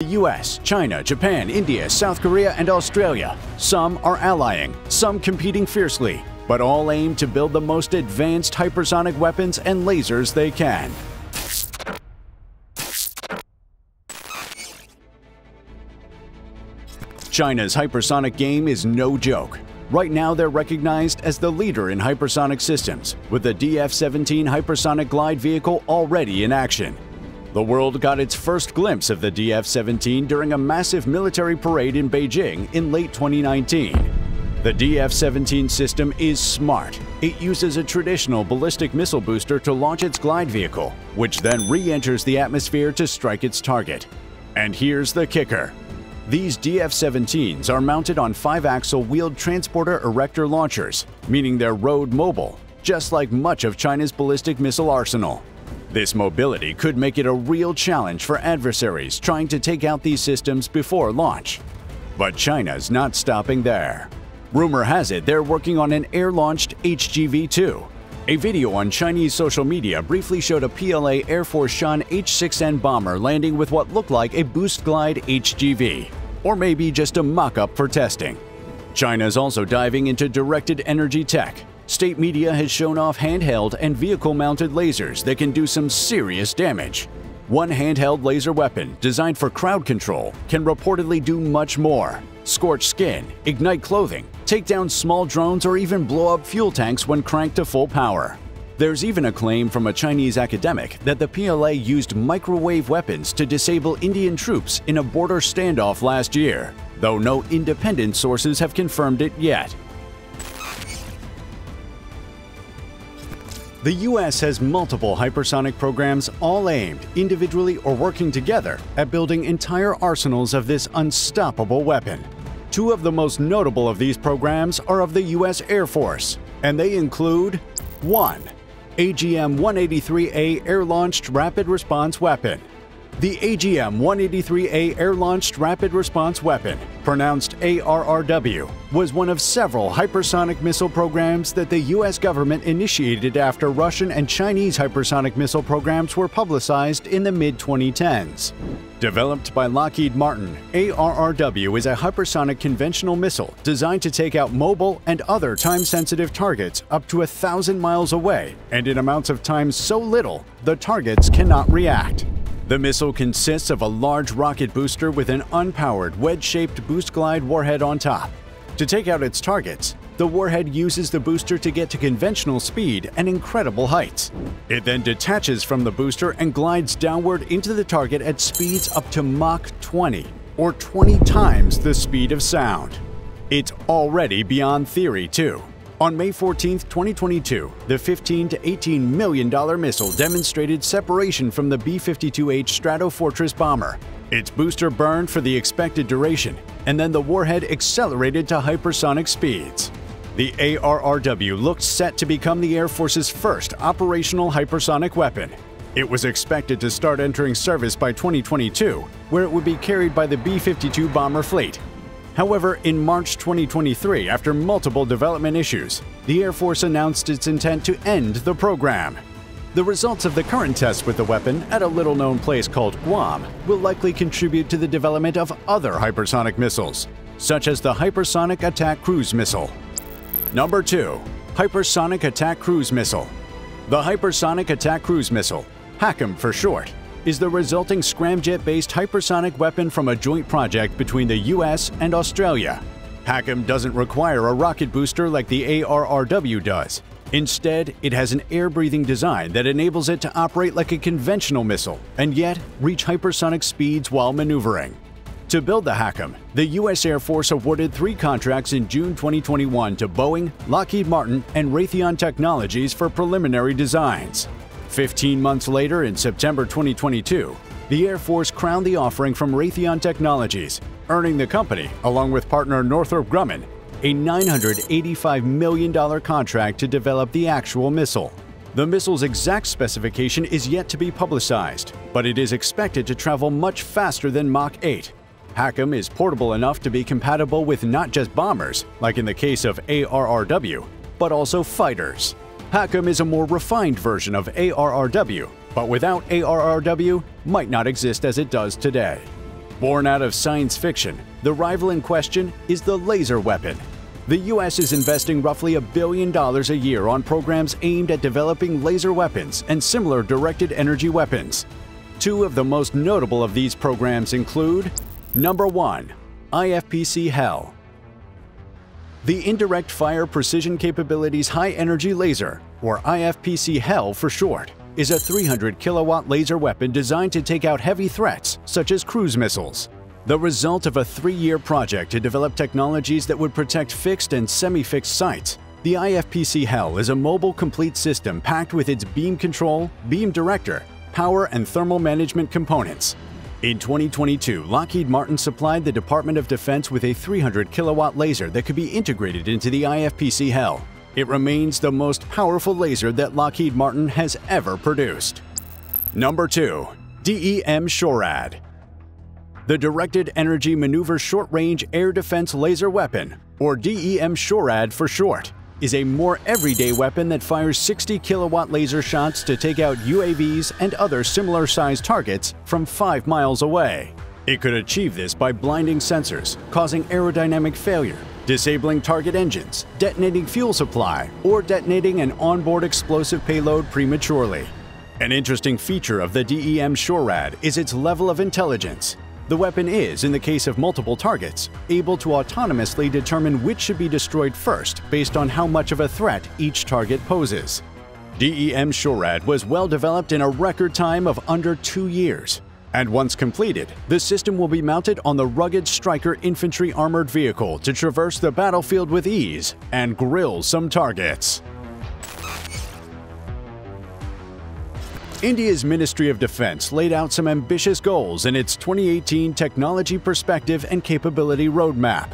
The US, China, Japan, India, South Korea, and Australia. Some are allying, some competing fiercely, but all aim to build the most advanced hypersonic weapons and lasers they can. China's hypersonic game is no joke. Right now, they're recognized as the leader in hypersonic systems, with the DF 17 hypersonic glide vehicle already in action. The world got its first glimpse of the DF 17 during a massive military parade in Beijing in late 2019. The DF 17 system is smart. It uses a traditional ballistic missile booster to launch its glide vehicle, which then re enters the atmosphere to strike its target. And here's the kicker these DF-17s are mounted on five-axle wheeled transporter erector launchers, meaning they're road mobile, just like much of China's ballistic missile arsenal. This mobility could make it a real challenge for adversaries trying to take out these systems before launch. But China's not stopping there. Rumor has it they're working on an air-launched HGV-2, a video on Chinese social media briefly showed a PLA Air Force Xian H-6N bomber landing with what looked like a Boost Glide HGV, or maybe just a mock-up for testing. China's also diving into directed energy tech. State media has shown off handheld and vehicle-mounted lasers that can do some serious damage. One handheld laser weapon designed for crowd control can reportedly do much more. Scorch skin, ignite clothing, take down small drones, or even blow up fuel tanks when cranked to full power. There's even a claim from a Chinese academic that the PLA used microwave weapons to disable Indian troops in a border standoff last year, though no independent sources have confirmed it yet. The US has multiple hypersonic programs all aimed, individually or working together, at building entire arsenals of this unstoppable weapon. Two of the most notable of these programs are of the US Air Force, and they include 1. AGM-183A Air-Launched Rapid Response Weapon the AGM-183A Air-Launched Rapid Response Weapon, pronounced ARRW, was one of several hypersonic missile programs that the U.S. government initiated after Russian and Chinese hypersonic missile programs were publicized in the mid-2010s. Developed by Lockheed Martin, ARRW is a hypersonic conventional missile designed to take out mobile and other time-sensitive targets up to a thousand miles away and in amounts of time so little the targets cannot react. The missile consists of a large rocket booster with an unpowered, wedge-shaped boost glide warhead on top. To take out its targets, the warhead uses the booster to get to conventional speed and incredible heights. It then detaches from the booster and glides downward into the target at speeds up to Mach 20, or 20 times the speed of sound. It's already beyond theory, too. On May 14, 2022, the 15 to 18 million dollar missile demonstrated separation from the B-52H Stratofortress bomber. Its booster burned for the expected duration, and then the warhead accelerated to hypersonic speeds. The ARRW looked set to become the Air Force's first operational hypersonic weapon. It was expected to start entering service by 2022, where it would be carried by the B-52 bomber fleet, However, in March 2023, after multiple development issues, the Air Force announced its intent to end the program. The results of the current tests with the weapon at a little known place called Guam will likely contribute to the development of other hypersonic missiles, such as the Hypersonic Attack Cruise Missile. Number 2. Hypersonic Attack Cruise Missile The Hypersonic Attack Cruise Missile, HACM for short, is the resulting scramjet-based hypersonic weapon from a joint project between the US and Australia. HACM doesn't require a rocket booster like the ARRW does. Instead, it has an air-breathing design that enables it to operate like a conventional missile and yet reach hypersonic speeds while maneuvering. To build the HACM, the U.S. Air Force awarded three contracts in June 2021 to Boeing, Lockheed Martin, and Raytheon Technologies for preliminary designs. 15 months later, in September 2022, the Air Force crowned the offering from Raytheon Technologies, earning the company, along with partner Northrop Grumman, a $985 million contract to develop the actual missile. The missile's exact specification is yet to be publicized, but it is expected to travel much faster than Mach 8. HACM is portable enough to be compatible with not just bombers, like in the case of ARRW, but also fighters. HACM is a more refined version of ARRW, but without ARRW, might not exist as it does today. Born out of science fiction, the rival in question is the laser weapon. The U.S. is investing roughly a billion dollars a year on programs aimed at developing laser weapons and similar directed energy weapons. Two of the most notable of these programs include Number 1. IFPC HEL The Indirect Fire Precision Capabilities High Energy Laser, or IFPC HEL for short, is a 300 kilowatt laser weapon designed to take out heavy threats such as cruise missiles. The result of a three-year project to develop technologies that would protect fixed and semi-fixed sites, the IFPC HEL is a mobile complete system packed with its beam control, beam director, power and thermal management components. In 2022, Lockheed Martin supplied the Department of Defense with a 300 kilowatt laser that could be integrated into the IFPC HEL. It remains the most powerful laser that Lockheed Martin has ever produced. Number 2. DEM SHORAD The Directed Energy Maneuver Short Range Air Defense Laser Weapon, or DEM SHORAD for short, is a more everyday weapon that fires 60 kilowatt laser shots to take out UAVs and other similar sized targets from 5 miles away. It could achieve this by blinding sensors, causing aerodynamic failure, disabling target engines, detonating fuel supply, or detonating an onboard explosive payload prematurely. An interesting feature of the DEM SHORAD is its level of intelligence. The weapon is, in the case of multiple targets, able to autonomously determine which should be destroyed first based on how much of a threat each target poses. DEM SHORAD was well developed in a record time of under two years. And once completed, the system will be mounted on the rugged Stryker infantry armored vehicle to traverse the battlefield with ease and grill some targets. India's Ministry of Defense laid out some ambitious goals in its 2018 Technology Perspective and Capability Roadmap.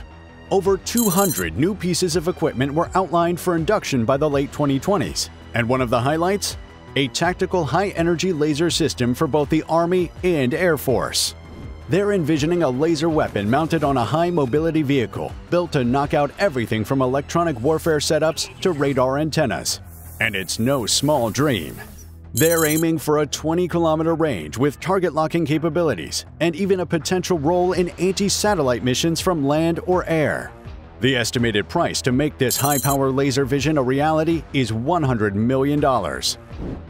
Over 200 new pieces of equipment were outlined for induction by the late 2020s, and one of the highlights? A tactical high-energy laser system for both the Army and Air Force. They're envisioning a laser weapon mounted on a high-mobility vehicle built to knock out everything from electronic warfare setups to radar antennas. And it's no small dream. They're aiming for a 20 kilometer range with target locking capabilities and even a potential role in anti satellite missions from land or air. The estimated price to make this high power laser vision a reality is $100 million.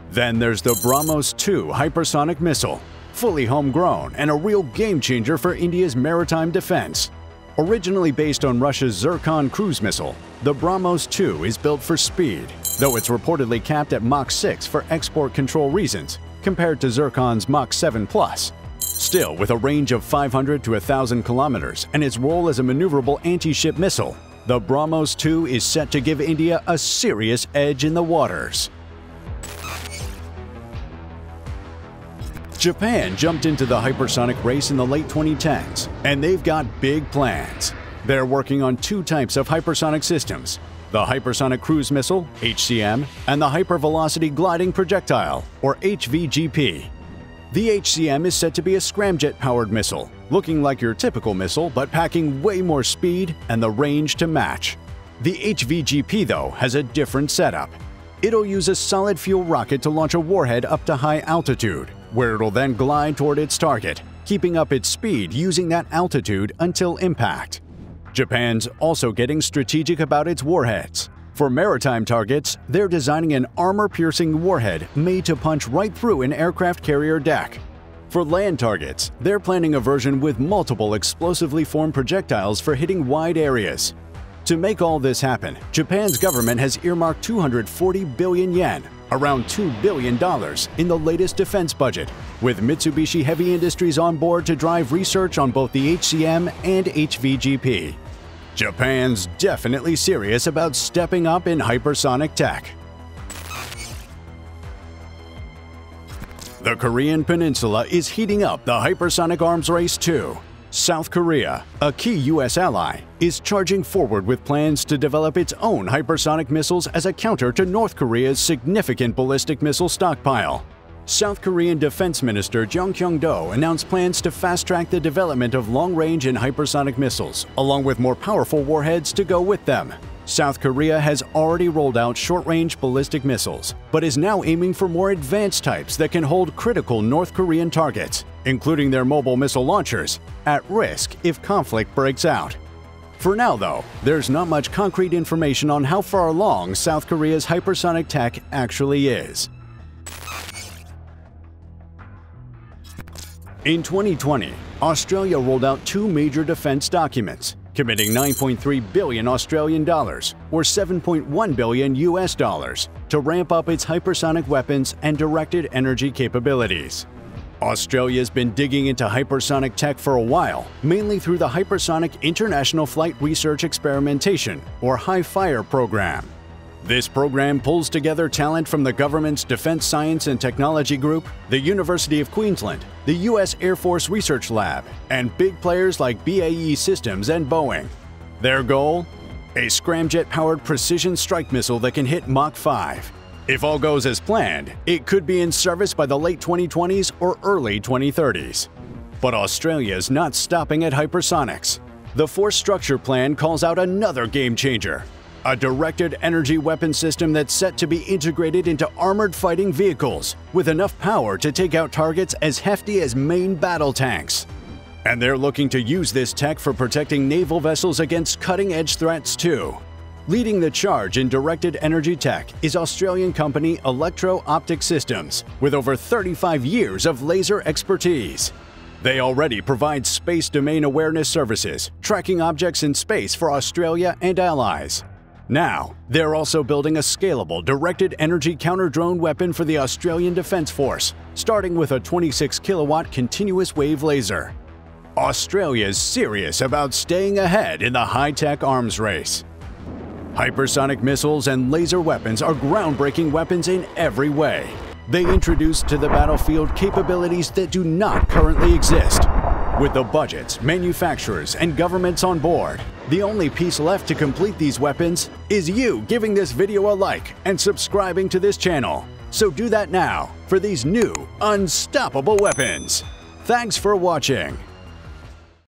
Then there's the BrahMos 2 hypersonic missile, fully homegrown and a real game changer for India's maritime defense. Originally based on Russia's Zircon cruise missile, the BrahMos 2 is built for speed though it's reportedly capped at Mach 6 for export control reasons, compared to Zircon's Mach 7 Plus. Still, with a range of 500 to 1,000 kilometers and its role as a maneuverable anti-ship missile, the BrahMos 2 is set to give India a serious edge in the waters. Japan jumped into the hypersonic race in the late 2010s, and they've got big plans. They're working on two types of hypersonic systems the Hypersonic Cruise Missile, HCM, and the Hypervelocity Gliding Projectile, or HVGP. The HCM is said to be a scramjet-powered missile, looking like your typical missile but packing way more speed and the range to match. The HVGP, though, has a different setup. It'll use a solid fuel rocket to launch a warhead up to high altitude, where it'll then glide toward its target, keeping up its speed using that altitude until impact. Japan's also getting strategic about its warheads. For maritime targets, they're designing an armor-piercing warhead made to punch right through an aircraft carrier deck. For land targets, they're planning a version with multiple explosively formed projectiles for hitting wide areas. To make all this happen, Japan's government has earmarked 240 billion yen, around $2 billion, in the latest defense budget, with Mitsubishi Heavy Industries on board to drive research on both the HCM and HVGP. Japan's definitely serious about stepping up in hypersonic tech. The Korean Peninsula is heating up the hypersonic arms race too. South Korea, a key U.S. ally, is charging forward with plans to develop its own hypersonic missiles as a counter to North Korea's significant ballistic missile stockpile. South Korean Defense Minister Jeong Kyeong-doo announced plans to fast-track the development of long-range and hypersonic missiles, along with more powerful warheads to go with them. South Korea has already rolled out short range ballistic missiles, but is now aiming for more advanced types that can hold critical North Korean targets, including their mobile missile launchers, at risk if conflict breaks out. For now, though, there's not much concrete information on how far along South Korea's hypersonic tech actually is. In 2020, Australia rolled out two major defense documents committing 9.3 billion Australian dollars or 7.1 billion US dollars to ramp up its hypersonic weapons and directed energy capabilities. Australia's been digging into hypersonic tech for a while, mainly through the Hypersonic International Flight Research Experimentation, or HIFIRE program. This program pulls together talent from the government's Defense Science and Technology Group, the University of Queensland, the U.S. Air Force Research Lab, and big players like BAE Systems and Boeing. Their goal? A scramjet powered precision strike missile that can hit Mach 5. If all goes as planned, it could be in service by the late 2020s or early 2030s. But Australia is not stopping at hypersonics. The Force Structure Plan calls out another game changer a directed energy weapon system that's set to be integrated into armored fighting vehicles with enough power to take out targets as hefty as main battle tanks. And they're looking to use this tech for protecting naval vessels against cutting edge threats too. Leading the charge in directed energy tech is Australian company Electro Optic Systems, with over 35 years of laser expertise. They already provide space domain awareness services, tracking objects in space for Australia and allies. Now, they're also building a scalable directed energy counter drone weapon for the Australian Defence Force, starting with a 26 kilowatt continuous wave laser. Australia's serious about staying ahead in the high tech arms race. Hypersonic missiles and laser weapons are groundbreaking weapons in every way. They introduce to the battlefield capabilities that do not currently exist. With the budgets, manufacturers, and governments on board, the only piece left to complete these weapons is you giving this video a like and subscribing to this channel. So do that now for these new, unstoppable weapons. Thanks for watching.